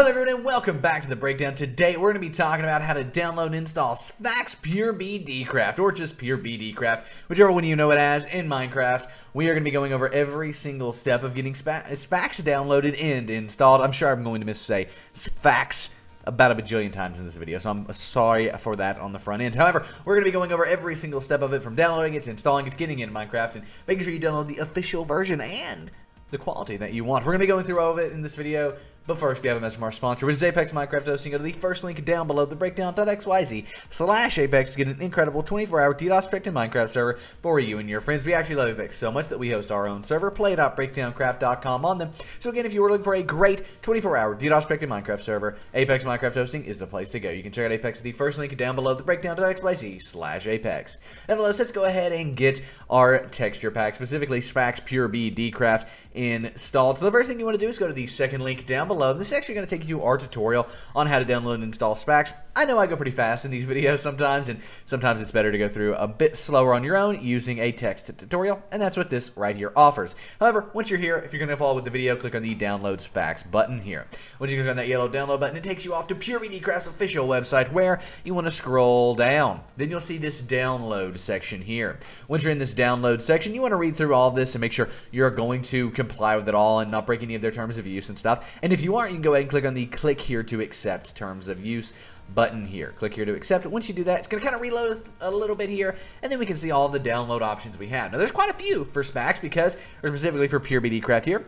Hello everyone and welcome back to the breakdown. Today we're going to be talking about how to download and install Sphax Pure BD Craft or just Pure BD Craft, whichever one you know it as in Minecraft. We are going to be going over every single step of getting Sphax downloaded and installed. I'm sure I'm going to missay Sphax about a bajillion times in this video, so I'm sorry for that on the front end. However, we're going to be going over every single step of it from downloading it to installing it to getting it in Minecraft and making sure you download the official version and the quality that you want. We're going to be going through all of it in this video, but first, we have a message from our sponsor, which is Apex Minecraft Hosting. Go to the first link down below, the breakdown.xyz slash Apex to get an incredible 24-hour DDoS protected Minecraft server for you and your friends. We actually love Apex so much that we host our own server, play.breakdowncraft.com on them. So again, if you were looking for a great 24-hour DDoS protected Minecraft server, Apex Minecraft Hosting is the place to go. You can check out Apex at the first link down below, the breakdown.xyz slash Apex. Nevertheless, let's go ahead and get our texture pack, specifically Sphax Pure BD Craft installed. So the first thing you want to do is go to the second link down below. This is actually going to take you to our tutorial on how to download and install Sphax. I know I go pretty fast in these videos sometimes, and sometimes it's better to go through a bit slower on your own using a text tutorial, and that's what this right here offers. However, once you're here, if you're going to follow with the video, click on the Download Sphax button here. Once you click on that yellow download button, it takes you off to PureBDCraft's official website where you want to scroll down. Then you'll see this download section here. Once you're in this download section, you want to read through all of this and make sure you're going to comply with it all and not break any of their terms of use and stuff. And if you aren't, you can go ahead and click on the click here to accept terms of use button here. Click here to accept it. Once you do that, it's going to kind of reload a little bit here, and then we can see all the download options we have. Now, there's quite a few for Sphax because, or specifically for Pure BD Craft here.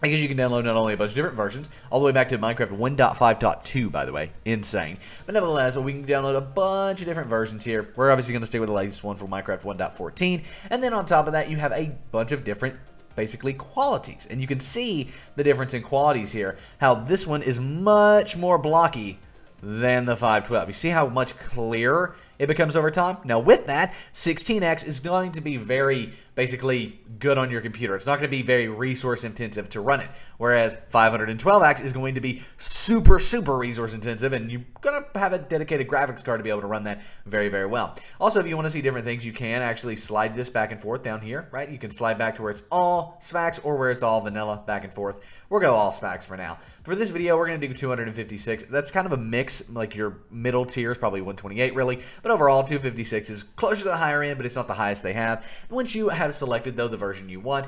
Because you can download not only a bunch of different versions, all the way back to Minecraft 1.5.2, by the way. Insane. But nevertheless, we can download a bunch of different versions here. We're obviously going to stay with the latest one for Minecraft 1.14. And then on top of that, you have a bunch of different basically qualities. And you can see the difference in qualities here. How this one is much more blocky than the 512. You see how much clearer it becomes over time? Now with that, 16x is going to be very basically good on your computer. It's not going to be very resource intensive to run it. Whereas 512x is going to be super, super resource intensive and you're going to have a dedicated graphics card to be able to run that very, very well. Also, if you want to see different things, you can actually slide this back and forth down here, right? You can slide back to where it's all Sphax or where it's all vanilla back and forth. We'll go all Sphax for now. For this video, we're going to do 256. That's kind of a mix, like your middle tier is probably 128 really, but overall 256 is closer to the higher end, but it's not the highest they have. Once you have selected, though, the version you want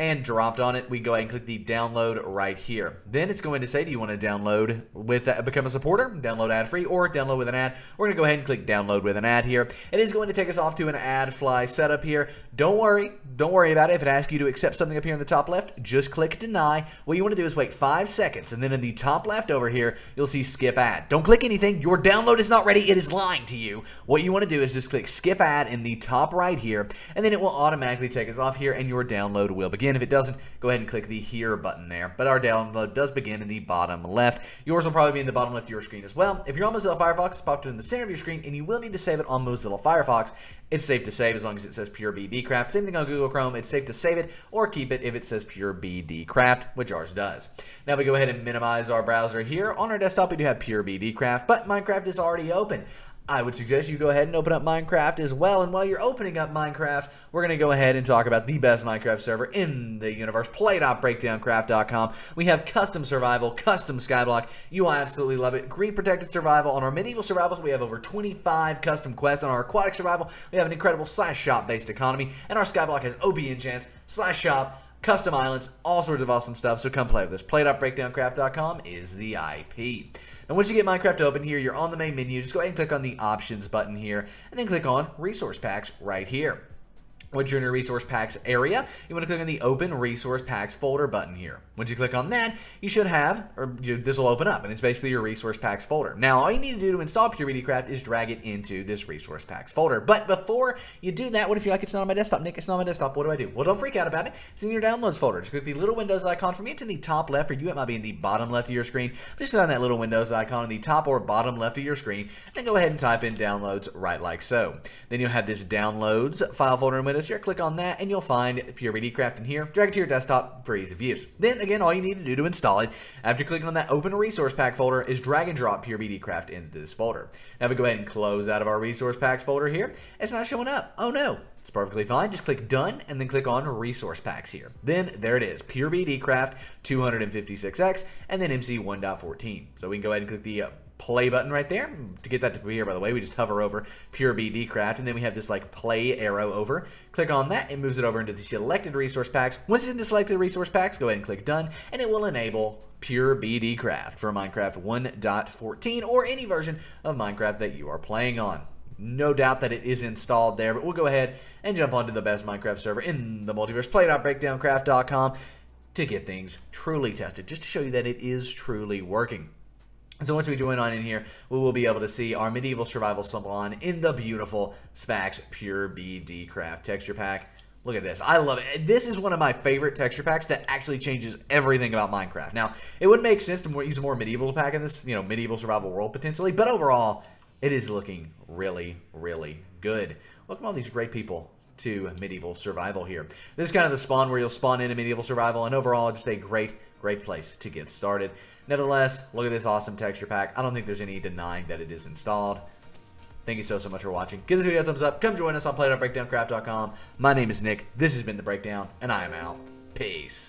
and dropped on it, we go ahead and click the download right here. Then it's going to say, do you want to download with uh, become a supporter, download ad free, or download with an ad? We're going to go ahead and click download with an ad here. It is going to take us off to an AdFly setup here. Don't worry, don't worry about it. If it asks you to accept something up here in the top left, just click deny. What you want to do is wait five seconds, and then in the top left over here, you'll see skip ad. Don't click anything. Your download is not ready. It is lying to you. What you want to do is just click skip ad in the top right here, and then it will automatically take us off here, and your download will begin. If it doesn't, go ahead and click the Here button there. But our download does begin in the bottom left. Yours will probably be in the bottom left of your screen as well. If you're on Mozilla Firefox, it's popped in the center of your screen, and you will need to save it on Mozilla Firefox. It's safe to save as long as it says Pure BD Craft. Same thing on Google Chrome. It's safe to save it or keep it if it says Pure BD Craft, which ours does. Now we go ahead and minimize our browser here. On our desktop, we do have Pure BD Craft, but Minecraft is already open. I would suggest you go ahead and open up Minecraft as well. And while you're opening up Minecraft, we're going to go ahead and talk about the best Minecraft server in the universe, play.breakdowncraft.com. We have custom survival, custom skyblock. You will absolutely love it. Green protected survival. On our medieval survivals, we have over 25 custom quests. On our aquatic survival, we have an incredible slash shop based economy. And our skyblock has OP enchants, slash shop, custom islands, all sorts of awesome stuff. So come play with us. Play.breakdowncraft.com is the IP. And once you get Minecraft open here, you're on the main menu. Just go ahead and click on the options button here, and then click on resource packs right here. Once you're in your resource packs area, you want to click on the open resource packs folder button here. Once you click on that, you should have, or you, this will open up, and it's basically your resource packs folder. Now, all you need to do to install PureBD Craft is drag it into this resource packs folder. But before you do that, what if you're like, it's not on my desktop, Nick, it's not on my desktop, what do I do? Well, don't freak out about it. It's in your downloads folder. Just click the little Windows icon. For me, it's in the top left. For you, it might be in the bottom left of your screen. Just click on that little Windows icon in the top or bottom left of your screen, and go ahead and type in downloads right like so. Then you'll have this downloads file folder in Windows here. Click on that, and you'll find PureBD Craft in here. Drag it to your desktop for ease of use. Then, again, all you need to do to install it, after clicking on that Open Resource Pack folder, is drag and drop PureBD Craft into this folder. Now, if we go ahead and close out of our Resource Packs folder here, it's not showing up. Oh, no. It's perfectly fine. Just click done and then click on resource packs here. Then there it is, Pure BD Craft 256X and then MC 1.14. So we can go ahead and click the uh, play button right there. To get that to appear, by the way, we just hover over Pure BD Craft, and then we have this like play arrow over. Click on that, it moves it over into the selected resource packs. Once it's into selected resource packs, go ahead and click done, and it will enable Pure BD Craft for Minecraft 1.14 or any version of Minecraft that you are playing on. No doubt that it is installed there, but we'll go ahead and jump onto the best Minecraft server in the multiverse, play.breakdowncraft.com, to get things truly tested, just to show you that it is truly working. So once we join on in here, we will be able to see our Medieval Survival Salon in the beautiful Sphax Pure BD Craft texture pack. Look at this. I love it. This is one of my favorite texture packs that actually changes everything about Minecraft. Now, it would make sense to use a more medieval pack in this, you know, medieval survival world potentially, but overall, it is looking really, really good. Welcome all these great people to medieval survival here. This is kind of the spawn where you'll spawn into medieval survival, and overall, just a great, great place to get started. Nevertheless, look at this awesome texture pack. I don't think there's any denying that it is installed. Thank you so, so much for watching. Give this video a thumbs up. Come join us on play.breakdowncraft.com. My name is Nick. This has been The Breakdown, and I am out. Peace.